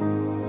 you